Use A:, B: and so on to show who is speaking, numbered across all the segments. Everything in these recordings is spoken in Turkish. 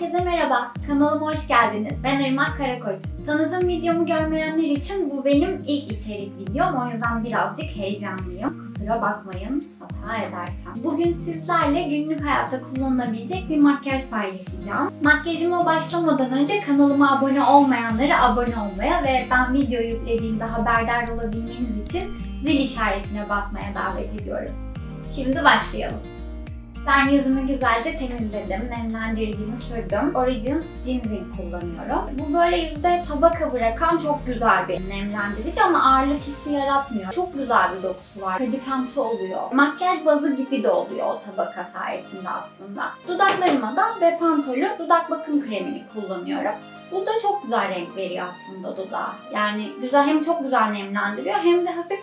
A: Herkese merhaba, kanalıma hoş geldiniz. Ben Irmak Karakoç. Tanıtım videomu görmeyenler için bu benim ilk içerik videom. O yüzden birazcık heyecanlıyım. Kusura bakmayın hata edersem. Bugün sizlerle günlük hayatta kullanılabilecek bir makyaj paylaşacağım. Makyajıma başlamadan önce kanalıma abone olmayanları abone olmaya ve ben video yüklediğimde haberdar olabilmeniz için zil işaretine basmaya davet ediyorum. Şimdi başlayalım. Ben yüzümü güzelce temizledim. Nemlendiricimi sürdüm. Origins Ginseng kullanıyorum. Bu böyle yüzde tabaka bırakan çok güzel bir nemlendirici ama ağırlık hissi yaratmıyor. Çok güzel bir dokusu var. Kadifemsi oluyor. Makyaj bazı gibi de oluyor o tabaka sayesinde aslında. Dudaklarıma da Bepantol'ün dudak bakım kremini kullanıyorum. Bu da çok güzel renk veriyor aslında dudağa. Yani güzel hem çok güzel nemlendiriyor hem de hafif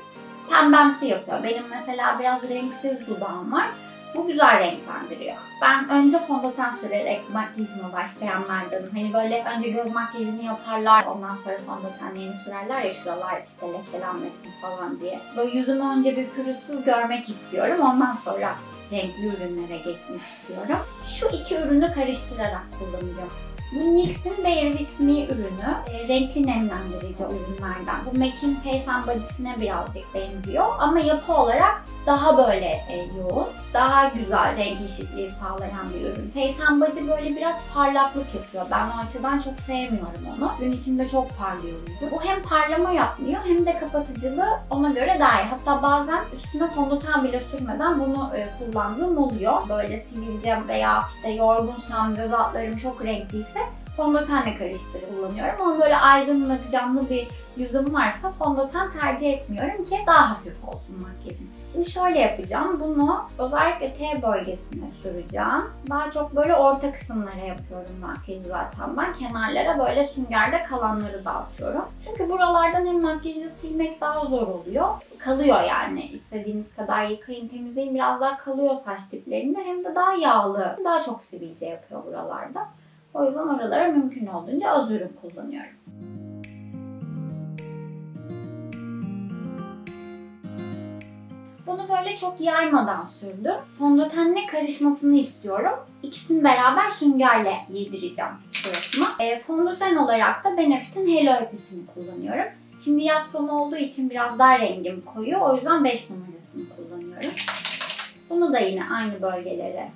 A: pembemsi yapıyor. Benim mesela biraz renksiz dudağım var. Bu güzel renklendiriyor. Ben önce fondöten sürerek makyajıma başlayanlardanım. Hani böyle önce göz makyajını yaparlar, ondan sonra fondötenlerini sürerler ya şuralar işte lekelenmesin falan diye. Böyle yüzümü önce bir pürüzsüz görmek istiyorum. Ondan sonra renkli ürünlere geçmek istiyorum. Şu iki ürünü karıştırarak kullanacağım. Bu NYX'in Bare With Me ürünü. E, renkli nemlendirici ürünlerden. Bu MAC'in Face and Body'sine birazcık benziyor. Ama yapı olarak daha böyle e, yoğun, daha güzel renk eşitliği sağlayan bir ürün. Face and Body böyle biraz parlaklık yapıyor. Ben o açıdan çok sevmiyorum onu. Gün içinde çok parlıyor. Bu hem parlama yapmıyor hem de kapatıcılığı ona göre daha iyi. Hatta bazen üstüne fondöten bile sürmeden bunu e, kullandığım oluyor. Böyle sivilce veya işte yorgunsam, göz altlarım çok renkliyse fondötenle karıştırıp kullanıyorum. Ama böyle aydınlık, canlı bir yüzüm varsa fondöten tercih etmiyorum ki daha hafif olsun makyajım. Şimdi şöyle yapacağım. Bunu özellikle T bölgesine süreceğim. Daha çok böyle orta kısımlara yapıyorum makyajı zaten ben. Kenarlara böyle süngerde kalanları dağıtıyorum. Çünkü buralardan hem makyajı silmek daha zor oluyor. Kalıyor yani. İstediğiniz kadar yıkayın, temizleyin. Biraz daha kalıyor saç diplerinde. Hem de daha yağlı. Daha çok sivilce yapıyor buralarda. O yüzden oralara mümkün olduğunca az ürün kullanıyorum. Bunu böyle çok yaymadan sürdüm. Fondötenle karışmasını istiyorum. İkisini beraber süngerle yedireceğim suratıma. E, fondöten olarak da Benefit'in Hello Happy'sini kullanıyorum. Şimdi yaz sonu olduğu için biraz daha rengim koyu. O yüzden 5 numarasını kullanıyorum. Bunu da yine aynı bölgelere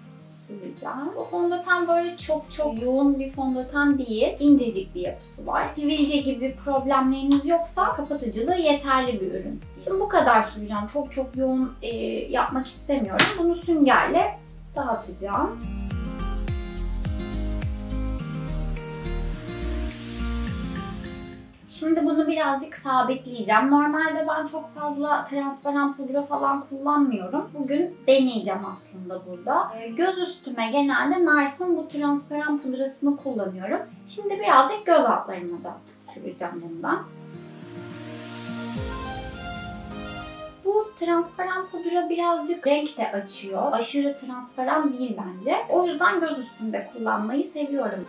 A: süreceğim. Bu fondöten böyle çok çok yoğun bir fondöten değil. İncecik bir yapısı var. Sivilce gibi problemleriniz yoksa kapatıcılığı yeterli bir ürün. Şimdi bu kadar süreceğim. Çok çok yoğun e, yapmak istemiyorum. Bunu süngerle dağıtacağım. Şimdi bunu birazcık sabitleyeceğim. Normalde ben çok fazla transparan pudra falan kullanmıyorum. Bugün deneyeceğim aslında burada. Ee, göz üstüme genelde Nars'ın bu transparan pudrasını kullanıyorum. Şimdi birazcık göz altlarıma da süreceğim bundan. Bu transparan pudra birazcık renk de açıyor. Aşırı transparan değil bence. O yüzden göz üstünde kullanmayı seviyorum.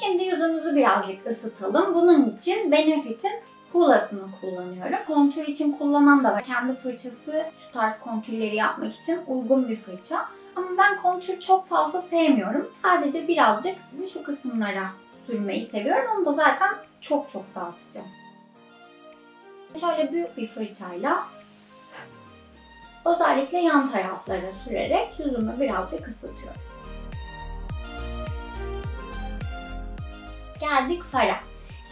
A: Şimdi yüzümüzü birazcık ısıtalım. Bunun için Benefit'in Hula'sını kullanıyorum. Kontür için kullanan da var. Kendi fırçası şu tarz kontürleri yapmak için uygun bir fırça. Ama ben kontür çok fazla sevmiyorum. Sadece birazcık şu kısımlara sürmeyi seviyorum. Onu da zaten çok çok dağıtacağım. Şöyle büyük bir fırçayla özellikle yan taraflara sürerek yüzümü birazcık ısıtıyorum. Geldik fara.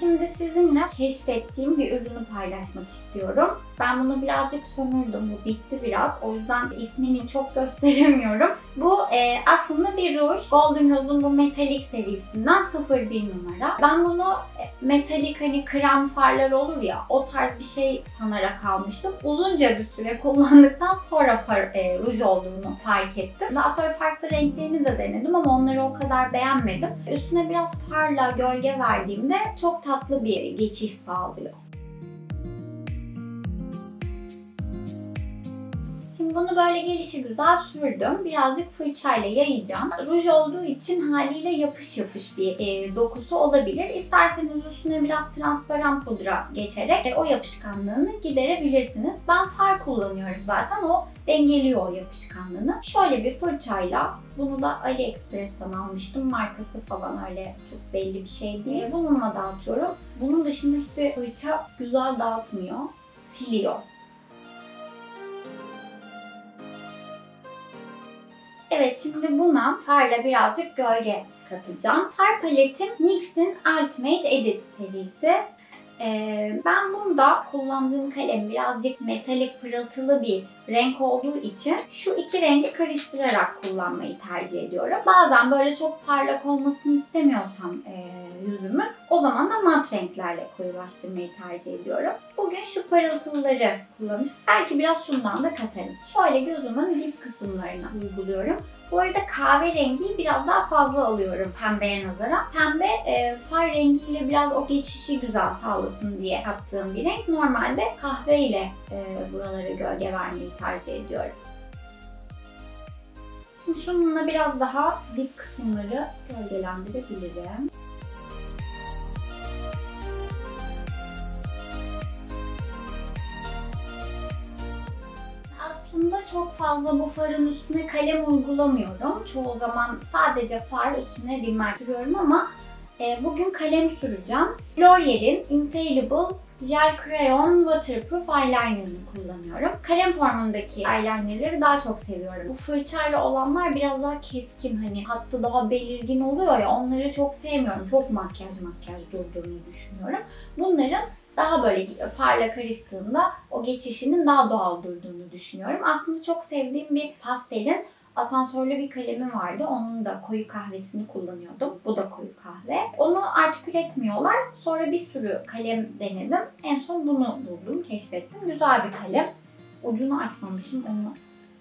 A: Şimdi sizinle keşfettiğim bir ürünü paylaşmak istiyorum. Ben bunu birazcık sömürdüm. Bu bitti biraz. O yüzden ismini çok gösteremiyorum. Bu e, aslında bir ruj. Golden Rose'un bu metalik serisinden 01 numara. Ben bunu e, metalik hani krem farlar olur ya o tarz bir şey sanarak almıştım. Uzunca bir süre kullandıktan sonra far, e, ruj olduğunu fark ettim. Daha sonra farklı renklerini de denedim ama onları o kadar beğenmedim. Üstüne biraz farla gölge verdiğimde çok tatlı bir geçiş sağlıyor. Şimdi bunu böyle gelişi güzel sürdüm. Birazcık fırçayla yayacağım. Ruj olduğu için haliyle yapış yapış bir e, dokusu olabilir. İsterseniz üstüne biraz transparan pudra geçerek e, o yapışkanlığını giderebilirsiniz. Ben far kullanıyorum zaten. O dengeliyor o yapışkanlığını. Şöyle bir fırçayla bunu da AliExpress'ten almıştım. Markası falan öyle çok belli bir şey değil. Bununla dağıtıyorum. Bunun dışında hiçbir fırça güzel dağıtmıyor. Siliyor. Evet şimdi buna farla birazcık gölge katacağım. Far paletim NYX'in Ultimate Edit serisi. Ben bunda kullandığım kalem birazcık metalik pırıltılı bir renk olduğu için şu iki rengi karıştırarak kullanmayı tercih ediyorum. Bazen böyle çok parlak olmasını istemiyorsam yüzümün o zaman da mat renklerle koyulaştırmayı tercih ediyorum. Bugün şu parıltılıları kullanacağım. Belki biraz şundan da katarım. Şöyle gözümün dip kısımlarına uyguluyorum. Bu arada kahverengiyi biraz daha fazla alıyorum pembeye nazaran. Pembe e, far rengiyle biraz o geçişi güzel sağlasın diye kattığım bir renk. Normalde kahveyle e, buralara gölge vermeyi tercih ediyorum. Şimdi şununla biraz daha dip kısımları gölgelendirebilirim. Aslında çok fazla bu farın üstüne kalem uygulamıyorum. Çoğu zaman sadece far üstüne rimel sürüyorum ama e, bugün kalem süreceğim. L'Oreal'in Infallible Gel Crayon Waterproof Eyeliner'ını kullanıyorum. Kalem formundaki eyelinerleri daha çok seviyorum. Bu fırçayla olanlar biraz daha keskin hani hattı daha belirgin oluyor ya onları çok sevmiyorum. Çok makyaj makyaj durduğunu düşünüyorum. Bunların daha böyle farla karıştığında o geçişinin daha doğal durduğunu düşünüyorum. Aslında çok sevdiğim bir pastelin asansörlü bir kalemim vardı. Onun da koyu kahvesini kullanıyordum. Bu da koyu kahve. Onu artık üretmiyorlar. Sonra bir sürü kalem denedim. En son bunu buldum, keşfettim. Güzel bir kalem. Ucunu açmamışım. Onu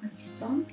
A: açacağım.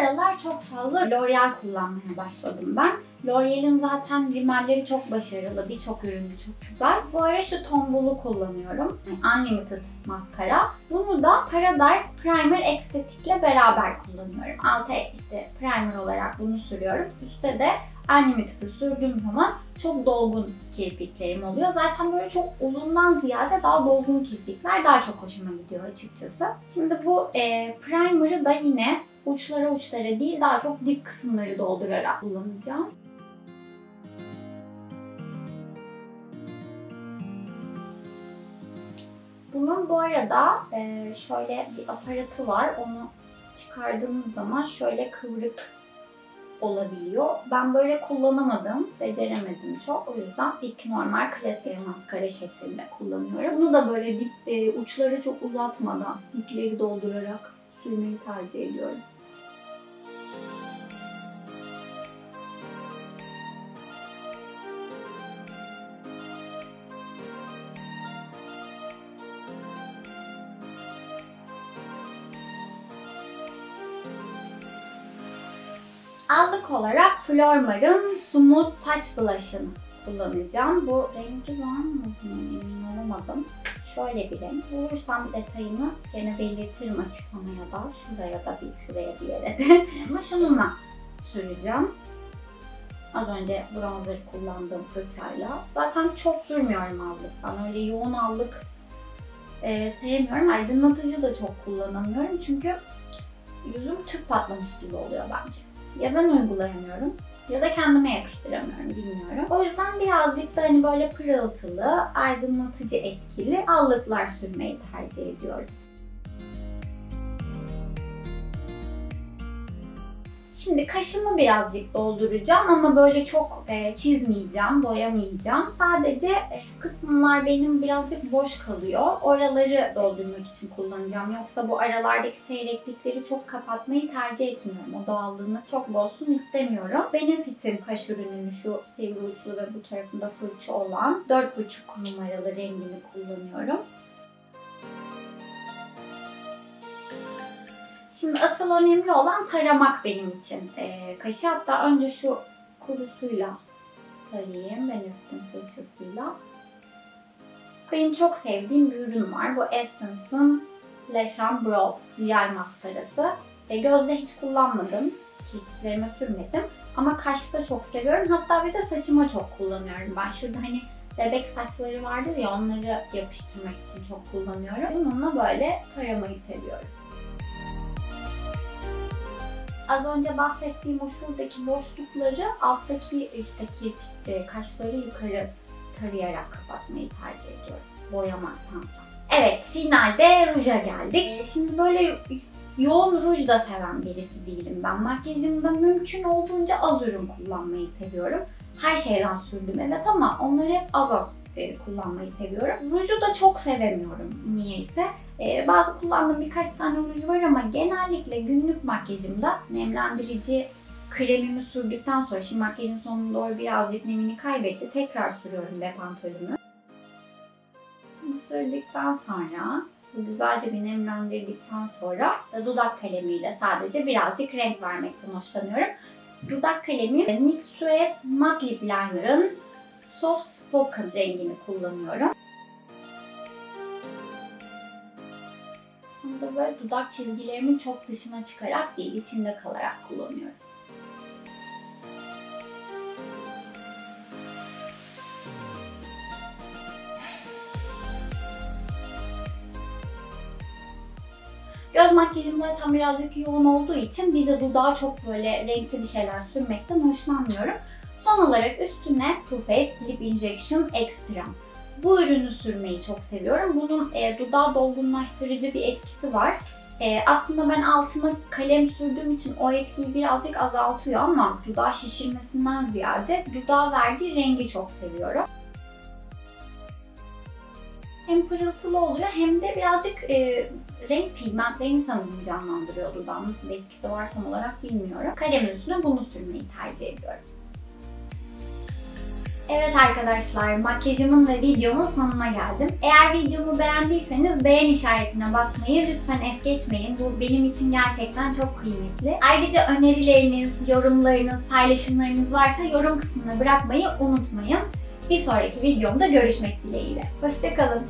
A: Aralar çok fazla L'Oreal kullanmaya başladım ben. L'Oreal'in zaten rimelleri çok başarılı, birçok ürünü çok güzel. Bu ara şu tombulu kullanıyorum. Unlimited maskara. Bunu da Paradise Primer Estetik'le beraber kullanıyorum. Alta işte primer olarak bunu sürüyorum. Üstte de Unlimited'ı sürdüğüm zaman çok dolgun kirpiklerim oluyor. Zaten böyle çok uzundan ziyade daha dolgun kirpikler daha çok hoşuma gidiyor açıkçası. Şimdi bu e, primer'ı da yine uçlara uçlara değil daha çok dip kısımları doldurarak kullanacağım. Bunun bu arada e, şöyle bir aparatı var. Onu çıkardığınız zaman şöyle kıvrık olabiliyor. Ben böyle kullanamadım, beceremedim çok. O yüzden dik normal klasik maskara şeklinde kullanıyorum. Bunu da böyle dip e, uçları çok uzatmadan dipleri doldurarak sürmeyi tercih ediyorum. Allık olarak Flormar'ın Smooth Touch Blush'ını kullanacağım. Bu rengi var mı? Emin olamadım. Şöyle bir renk. Bulursam detayını gene belirtirim açıklamaya da. Şuraya da bir, şuraya bir yere de. Ama şununla süreceğim. Az önce bronzer kullandığım fırçayla. Zaten çok sürmüyorum allık. Ben öyle yoğun allık e, sevmiyorum. Aydınlatıcı da çok kullanamıyorum. Çünkü yüzüm tüp patlamış gibi oluyor bence. Ya ben uygulayamıyorum ya da kendime yakıştıramıyorum bilmiyorum. O yüzden birazcık da hani böyle pırıltılı, aydınlatıcı etkili allıklar sürmeyi tercih ediyorum. Şimdi kaşımı birazcık dolduracağım ama böyle çok e, çizmeyeceğim, boyamayacağım. Sadece şu kısımlar benim birazcık boş kalıyor. Oraları doldurmak için kullanacağım. Yoksa bu aralardaki seyreklikleri çok kapatmayı tercih etmiyorum. O doğallığını çok bozsun istemiyorum. Benefit'in kaş ürününü şu sivri uçlu ve bu tarafında fırça olan 4,5 numaralı rengini kullanıyorum. Şimdi asıl önemli olan taramak benim için e, kaşı. Hatta önce şu kurusuyla tarayayım Benefit'in fırçasıyla. Benim çok sevdiğim bir ürün var. Bu Essence'ın Le Chambre jel maskarası. E, gözde hiç kullanmadım. Kirpiklerime sürmedim. Ama kaşta çok seviyorum. Hatta bir de saçıma çok kullanıyorum ben. Şurada hani bebek saçları vardır ya onları yapıştırmak için çok kullanıyorum. Bununla böyle taramayı seviyorum. Az önce bahsettiğim o şuradaki boşlukları alttaki kirpik, e, kaşları yukarı tarayarak kapatmayı tercih ediyorum. Boyamaktansa. Evet finalde ruja geldik. E, şimdi böyle yoğun ruj da seven birisi değilim ben. Makyajımda mümkün olduğunca az ürün kullanmayı seviyorum. Her şeyden sürdüm evet ama onları hep az az e, kullanmayı seviyorum. Ruju da çok sevemiyorum niyeyse. E, bazı kullandığım birkaç tane ruj var ama genellikle günlük makyajımda nemlendirici kremimi sürdükten sonra, şimdi makyajın sonuna doğru birazcık nemini kaybetti. Tekrar sürüyorum Bepantolümü. Sürdükten sonra güzelce bir nemlendirdikten sonra dudak kalemiyle sadece birazcık renk vermekten hoşlanıyorum. Dudak kalemi NYX Suede Matte Lip Liner'ın Soft Spoken rengini kullanıyorum. Bunu da böyle dudak çizgilerimin çok dışına çıkarak değil, içinde kalarak kullanıyorum. Göz makyajım zaten birazcık yoğun olduğu için bir de dudağa çok böyle renkli bir şeyler sürmekten hoşlanmıyorum. Son olarak üstüne Too Faced Lip Injection Extra. Bu ürünü sürmeyi çok seviyorum. Bunun e, dudağı dolgunlaştırıcı bir etkisi var. E, aslında ben altına kalem sürdüğüm için o etkiyi birazcık azaltıyor ama dudağı şişirmesinden ziyade dudağa verdiği rengi çok seviyorum. Hem pırıltılı oluyor hem de birazcık e, renk pigmentlerini sanırım canlandırıyor dudağın. Nasıl bir etkisi var tam olarak bilmiyorum. Kalemin üstüne bunu sürmeyi tercih ediyorum. Evet arkadaşlar, makyajımın ve videomun sonuna geldim. Eğer videomu beğendiyseniz beğen işaretine basmayı lütfen es geçmeyin. Bu benim için gerçekten çok kıymetli. Ayrıca önerileriniz, yorumlarınız, paylaşımlarınız varsa yorum kısmına bırakmayı unutmayın. Bir sonraki videomda görüşmek dileğiyle. Hoşçakalın.